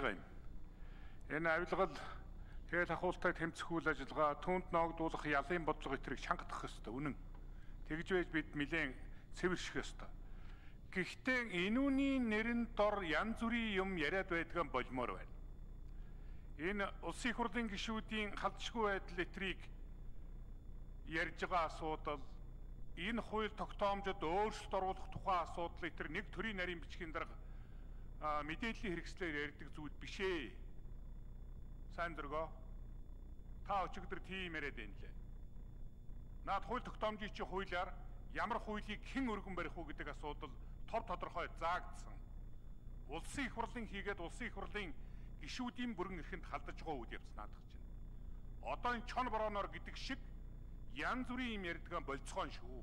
байгаа юм. Энэ авилгал тэгэл ахуултай тэмцэх үйл ажиллагаа түүнд ногдуулах ялын бодлого этрийг чангадах ёстой үнэн. Тэгж байж бид нэлээд цэвэрших ёстой. Гэхдээ энүүний нэрэн дор янз бүрийн юм яриад байдгаа болмоор байна. Энэ улсын их хурлын гишүүдийн халдшгүй байдал этрийг ярьж байгаа асуудал энэ хууль тогтоомжид өөрчлөлт оруулах тухай асуудал этэр нэг төрлийн нарийн бичгийн дарга мэдээллийн хэрэгслээр ярьдаг зүйл биш ээ. Сайн дөргөө. Та өчигдөр тийм яриад байна лээ. Наад хууль тогтоомжийн чи хуулиар ямар хуулийг хэн өргөн барих уу гэдэг асуудал тов тодорхой заагдсан. Улсын их хурлын хийгээд улсын их хурлын гишүүдийн бүрэн эрхэнд халдаж байгаа үйл явц наадах чинь. Одоо энэ чон борооноор гэдэг шиг янз бүрийн юм ярьдгаа болцгоон шүү.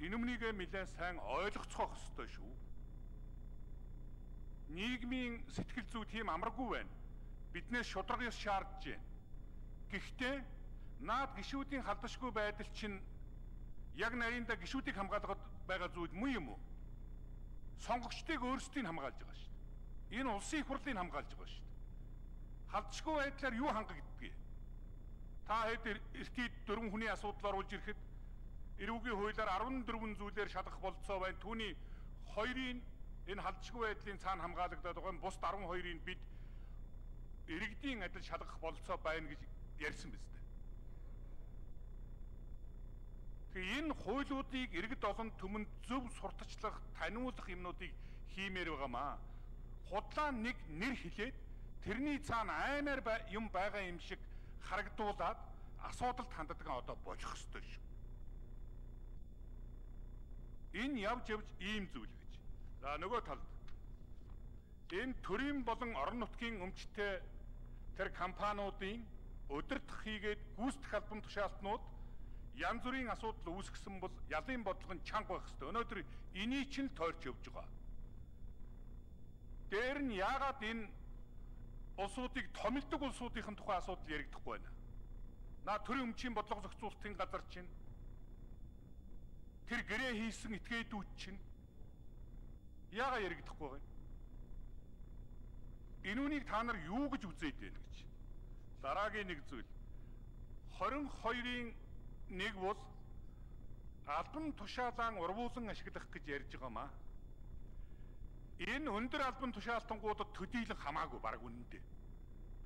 Инүмнийгээ нэлээд сайн ойлгоцгоох ёстой шүү. Нийгмийн сэтгэл зүй тийм амаргүй байна. Биднээс шударгаас шаардж байна. Гэхдээ наад гişүүдийн халдашгүй байдал чинь яг нарийнда гişүүдийг хамгаалгаад байгаа зүйл муу юм уу? Сонгогчдыг өөрсдийг хамгаалж байгаа шүү дээ. Энэ улсын их хурлыг хамгаалж байгаа шүү дээ. Халдшгүй байдлаар юу хангагддгийг Та хэд эртийд дөрвөн хүний асуудал оруулж ирэхэд эрүүгийн хуулиар 14 зүйлээр шалгах болцоо байна. Түүний хоёрын энэ халдшгүй байдлын цаана хамгаалагдаад байгаа бус 12-ыг бид иргэдийн адил шалгах болцоо байна гэж ярьсан биз дээ. Тэгээ энэ хуулиудыг иргэд олон түмэнд зөв сурталчлах, таниулах юмнуудыг хиймээр байгаамаа. Худлаа нэг нэр хэлээд тэрний цаана аймаар юм байгаа юм шиг харагдуулаад асуудалд ханддаг одоо болох ёстой шүү. Энэ явж явж ийм зүйл гэж. За нөгөө талд энэ төрийн болон орон нутгийн өмчтэй тэр компаниудын өдөртөх хийгээд гүйцэтгэх албан тушаалтнууд янз бүрийн асуудал үүсгэсэн бол ялын бодлого нь чанга байх хэвээр. Өнөөдөр энийг чинь тойрч явж байгаа. Дээр нь яагаад энэ улсуудыг томилдог улсуудын тухай асуудал яригдахгүй байна. Наа төрийн өмчийн бодлого зохицуулалтын газар чинь тэр гэрээ хийсэн этгээдүүд чинь яага яригдахгүй вэ? Энүүнийг та нар юу гэж үзээд байна гэж. Дараагийн нэг зүйл. 22-ын нэг бол албан тушаалан урвуулан ашиглах гэж ярьж байгаа маа. Энэ өндөр албан тушаалтангуудад төдийлөн хамаагүй баг үнэндээ.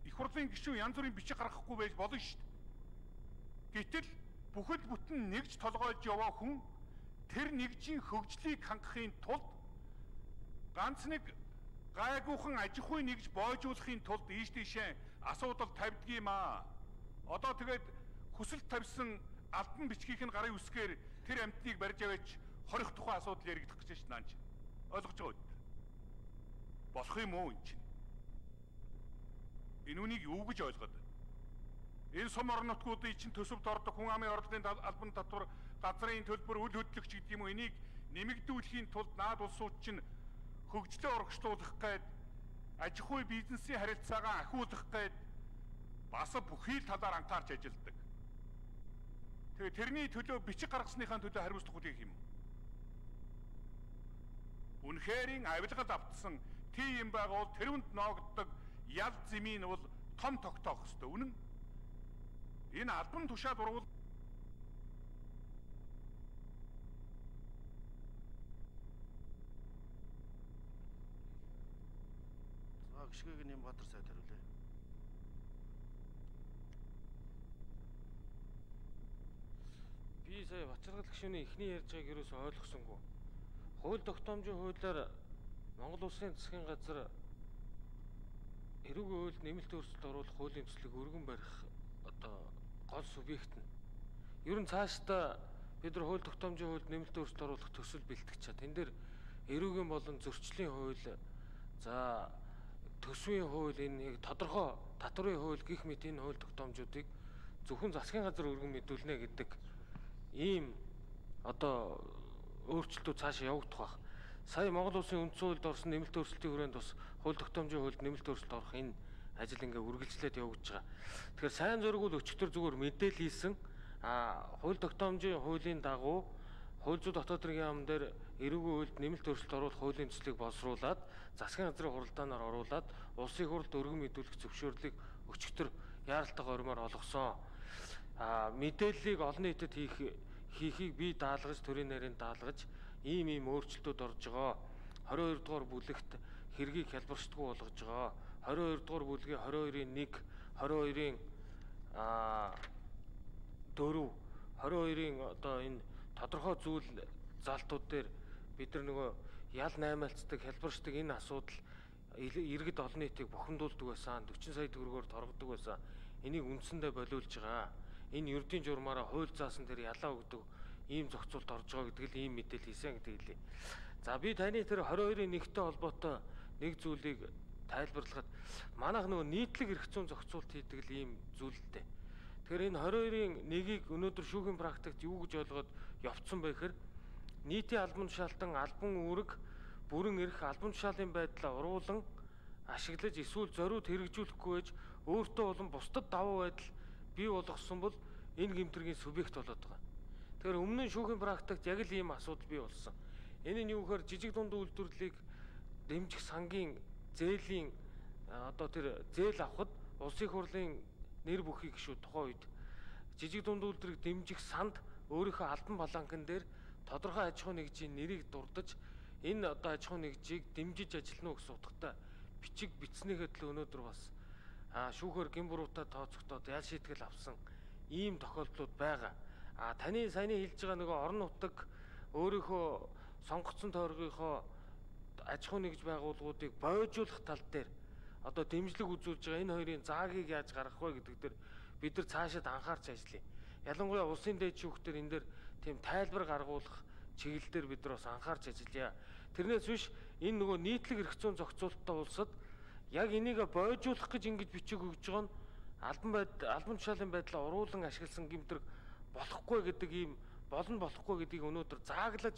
Их хурлын гишүүн янз бүрийн бичиг гаргахгүй байж болно шүү дээ. Гэтэл бүхэл бүтэн нэгж толгойлж яваа хүн тэр нэгжийн хөгжлийг хангахын тулд ганц нэг гайгүйхан аж ахуй нэгж боожуулахын тулд ийш тийшээ асуудал тавьдгийм аа. Одоо тэгээд хүсэлт тавьсан албан бичгийг нь гарын үсгээр тэр амтныг барьж аваач хорих тухай асуудал яригдах гэж шин наанч. Ойлгож байгаа үү? болох юм уу энэ чинь? Энэ үнийг юу гэж ойлгоод? Энэ сум орон нутгуудын чинь төсөвд ордог хүн амын орлын албан татвар газрын төлбөр үл хөдлөгч гэдэг юм уу энийг нэмэгдүүлэхийн тулд наад улсууд чинь хөгжлөө урагшлуулах гээд аж ахуй бизнесийн харилцаагаа ахиулах гээд бас бүхий л талаар анхаарч ажилладаг. Тэгээ тэрний төлөө бичиг гаргасныхаа төлөө хариуцлах үйл юм. Үнэхэрийн авилгад автсан тийм байгуул тэрүнд ноогддог ял зэмийн бол том тогтоох ёстой. Үнэн. Энэ албан тушаал урвал За гიშгийг Нямбатар сайд хариулъя. Би сая Бачаргал гишүүний эхний ярьж байгааг юусоо ойлгосонгүй. Хууль тогтоомжийн хуулиар Монгол улсын засгийн газар эрүүгийн хуульд нэмэлт өөрчлөлт оруулах хуулийн төслийг өргөн барих одоо гол субъект нь. Ер нь цаашдаа бид нар хууль тогтоомжийн хуульд нэмэлт өөрчлөлт оруулах төсөл бэлтгэж чад. Тэн дээр эрүүгийн болон зөрчлийн хууль за төсвийн хууль энэ тодорхой татврын хууль гих мэт энэ хууль тогтоомжуудыг зөвхөн засгийн газар өргөн мэдүүлнэ гэдэг ийм одоо өөрчлөлтүүд цаашаа явагдах байх сая Монгол улсын үндсэн хуульд орсон нэмэлт өөрчлөлтийн хүрээнд бас хууль тогтоомжийн хуульд нэмэлт өөрчлөлт орох энэ ажил ингээ үргэлжлээд явагдаж байгаа. Тэгэхээр сайн зураг бол өчтөр зүгээр мэдээлэл хийсэн а хууль тогтоомжийн хуулийн дагуу хууль зүйн дотоод хэргийн яам дээр эрүүгийн хуульд нэмэлт өөрчлөлт оруулах хуулийн төслийг боловсруулад засгийн газрын хуралдаанаар оруулаад улсын хурлд өргөн мэдүүлэх зөвшөөрлийг өчигдөр яаралтайгаа өрмөр олгосон. А мэдээллийг олон нийтэд хийх хийхийг би даалгаж төрийн нарийн даалгаж ийм ийм өөрчлөлтүүд орж байгаа. 22 дугаар бүлэгт хэргийг хялбаршдаггүй болгож байгаа. 22 дугаар бүлгийн 22-ын 1, 22-ын а 4, 22-ын одоо энэ тодорхой зүйл залтууд дээр бид нар нөгөө ял наймаалцдаг, хялбаршдаг энэ асуудал иргэд олон нийтийг бухимдуулдаг байсан, 40 сая төгрөгөөр торгодог байсан. Энийг үндсэндээ болиулж байгаа. Энэ ердийн журмаараа хууль заасан дээр ялаа өгдөг ийм зохицуулт орж байгаа гэдэг л ийм мэдээлэл хийсэн гэдэг хэлээ. За би таны тэр 22-ын нэгтэй холбоотой нэг зүйлийг тайлбарлахад манайх нөгөө нийтлэг эрх зүйн зохицуулт хийдэг л ийм зүйлтэй. Тэгэхээр энэ 22-ын нэгийг өнөөдөр шүүхийн практикт юу гэж ойлгоод явцсан бэ гэхээр нийтийн албан тушаалтан албан үүрэг бүрэн эрх албан тушаалын байдлаа уруулан ашиглаж эсвэл зориуд хэрэгжүүлэхгүй байж өөртөө болон бусдад давуу байдал бий болгосон бол энэ гэмтрийн субъект болоод байгаа. Тэгэхээр өмнө нь шүүхийн практикт яг л ийм асуудал бий болсон. Энэ нь юу гэхээр жижиг дунд үйлдвэрлэлийг дэмжих сангийн зээлийн одоо тэр зээл авахд улсын хурлын нэр бүхий гişүү тухайн үед жижиг дунд үйлдвэрийг дэмжих санд өөрийнхөө албан баланкн дээр тодорхой аж ахуй нэгжийн нэрийг дурдж энэ одоо аж ахуй нэгжийг дэмжиж ажиллана гэсэн утгатай бичиг бичснийхээ төлөө өнөөдөр бас а шүүхээр гин буруутай тооцогдоод ял шийтгэл авсан ийм тохиолдлууд байгаа. А таны саяны хэлж байгаа нөгөө орон нутаг өөрийнхөө сонгогдсон тойргийнхоо аж ахуй нэгж байгууллагуудыг бойжуулах тал дээр одоо дэмжлэг үзүүлж байгаа энэ хоёрын заагийг яаж гаргах вэ гэдэг дээр бид нар цаашид анхаарч ажиллая. Ялангуяа улсын дээд шүүхтэр энэ дээр тийм тайлбар гаргуулах чиглэлээр бид нар бас анхаарч ажиллая. Тэрнээс биш энэ нөгөө нийтлэг эрх зүйн зохицуулттай улсад яг энийг бойжуулах гэж ингэж бичиг өгж байгаа нь албан байд албан тушаалын байдлаа уруулан ашигласан гэмтрэг болохгүй гэдэг ийм болно болохгүй гэдгийг өнөөдөр зааглаж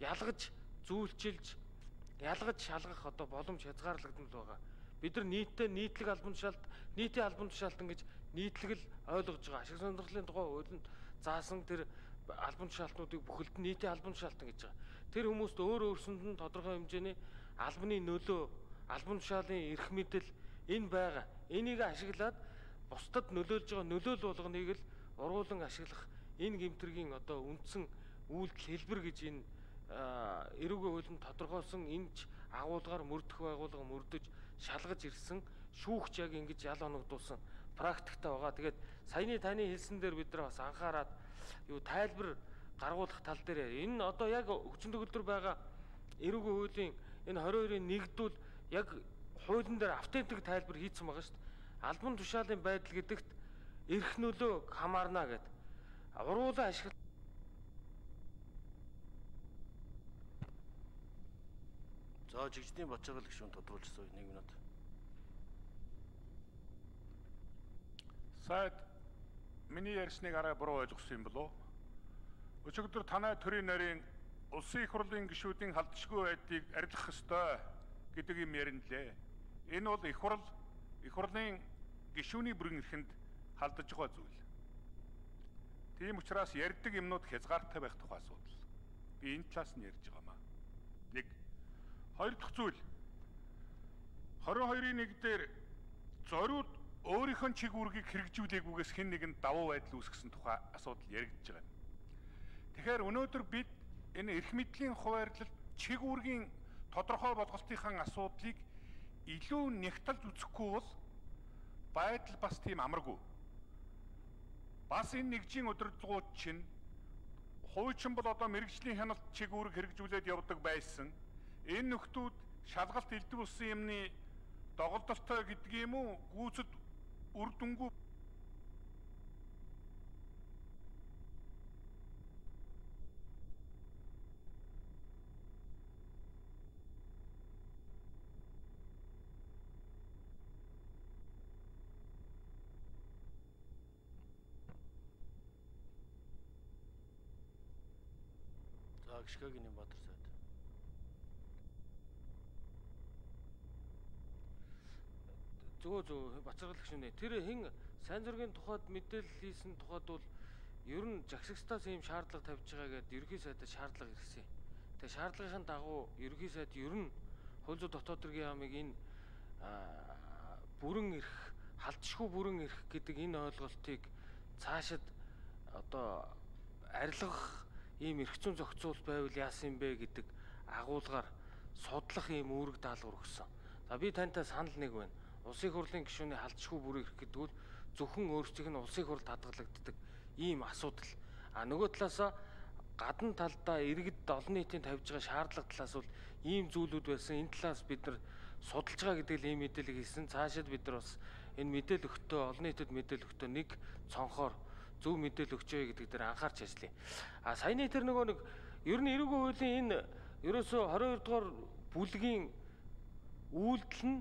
ялгаж зүүлчилж ялгаж шалгах одоо боломж хязгаарлагдмал байгаа. Бид нар нийтдээ нийтлэг албан тушаалт, нийтийн албан тушаалтан гэж нийтлэг л ойлгож байгаа. Ашиг сонирхлын тухай хуулинд заасан тэр албан тушаалтнуудыг бүхэлд нь нийтийн албан тушаалтан гэж байгаа. Тэр хүмүүст өөр өөрсөнд нь тодорхой хэмжээний албаны нөлөө, албан тушаалын эрх мэдэл энэ байгаа. Энийг ашиглаад бусдад нөлөөлж байгаа нөлөөл болгоныг л уруулан ашиглах энэ гэмтрийн одоо үндсэн үйлдэл хэлбэр гэж энэ эрүүгийн хуулинд тодорхойлсон энэ агуулгаар мөрдөх байгууллага мөрдөж шалгаж ирсэн шүүгч яг ингэж ял оногдуулсан практикта байгаа. Тэгээд саяны таны хэлсэн дээр бид нар бас анхаарад юу тайлбар гаргуулах тал дээр энэ одоо яг хүчин төгөлдөр байгаа эрүүгийн хуулийн энэ 22-ын нэгдүүл яг хуулийн дээр автентик тайлбар хийцэн байгаа шүү дээ. Албан тушаалын байдал гэдэгт эрх нөлөө хамаарна гэд. Уруулан ашиглах За жигждийн бачаагаар л гүшүүн тодруулчихсан 1 минут. Сайд миний ярьсныг арай буруу ойлгосон юм болов уу? Өчигдөр танай төрийн нарийн улсын их хурлын гишүүдийн халдшгүй байдлыг арилгах ёстой гэдэг юм ярина лээ. Энэ бол их хурл их хурлын гишүүний бүрэн эрхэнд халдаж байгаа зүйл. Тийм учраас ярьдаг юмнууд хязгаартай байх тухай асуудал. Би энэ талаас нь ярьж байгаамаа. Хоёр дахь зүйл 22-ийн 1 дээр зориуд өөрийнх нь чиг үүргийг хэрэгжүүлээгүйгээс хэн нэгэн давуу байдал үүсгэсэн тухай асуудал яригдж байгаа юм. Тэгэхээр өнөөдөр бид энэ эрх мэдлийн хуваарлалт чиг үүргийн тодорхой болголтынхаа асуудлыг илүү нягтлж үзэхгүй бол байдал бас тийм амаргүй. Бас энэ нэгжийн удирдлагууд чинь хуучин бол одоо мэрэгжлийн хяналт чиг үүрэг хэрэгжүүлээд явдаг байсан. Энэ нөхдүүд шалгалт элдв усан юмны доголдолтой гэдэг юм уу? Гүйцэд үр дүнгүй Агшгагийн Баатар сайд. Зөө зөө бацаргал гүшүүнэ. Тэр хэн сайн зургийн тухайд мэдээлэл хийсэн тухайд бол ер нь жагсагчдаас ийм шаардлага тавьж байгаа гэдээ ерөнхий сайдад шаардлага ирсэн. Тэгээ шаардлагын дагуу ерөнхий сайд ер нь хууль зүйн дотоод хэргийн яамыг энэ бүрэн эрх, халдшгүй бүрэн эрх гэдэг энэ ойлголтыг цаашид одоо арилгах ийм эрх зүйн зохицуул байвал яасан юм бэ гэдэг агуулгаар судлах ийм үүрэг даалгавар өгсөн. За би тантай санал нэг байна. Улсын хурлын гишүүний халдшгүй гэдэг нь зөвхөн өөрсдийнх нь улсын хурлд хадгалагддаг ийм асуудал. А нөгөө талаасаа гадна талдаа иргэд олон нийтийн тавьж байгаа шаардлага талаас бол ийм зүйлүүд байсан. Энэ талаас бид нар судалж байгаа гэдэг л ийм мэдээлэл хийсэн. Цаашид бид нар бас энэ мэдээлэл өгтөө олон нийтэд мэдээлэл өгтөө нэг цонхоор зөв мэдээлэл өгчөө гэдэг дээр анхаарч ажиллая. А саяны тэр нөгөө нэг ер нь эрүүгийн хуулийн энэ ерөөсөө 22 дугаар бүлгийн үйлдэл нь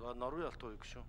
За Норвегийн алт уу гişүн.